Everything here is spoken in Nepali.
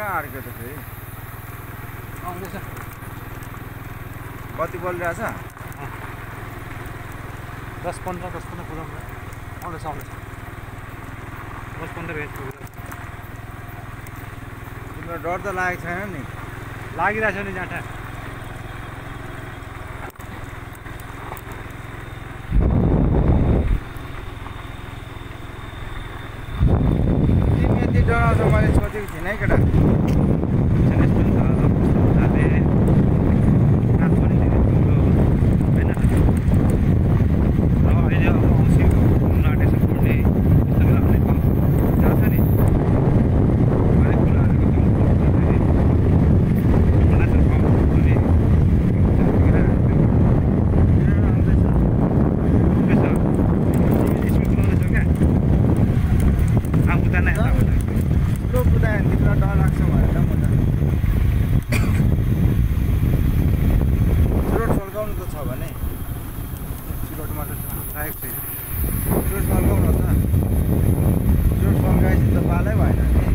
अड्क्यो त फेरि। आउँदैछ। बत्ती बलिरहेछ दस पन्ध्र दस पन्ध्र पुऱ्याउनु आउँदैछ आउँदैछ। दस पन्ध्र पुग्यो तिम्रो डर त लागेको छैन नि। लागिरहेको छ नि जाँटा ಕಾಲೇಜ್ ಓದಿದ್ದೀನಿ ಕಡೆ Nah, nah, nah, nah. ठुलो कुदाहरूतिर डर लाग्छ भने त म त रोड सल्काउनु त छ भने। रोडमा त राखेको छैन। रोड सल्काउनु छ रोड सल्काएपछि त पालै भएन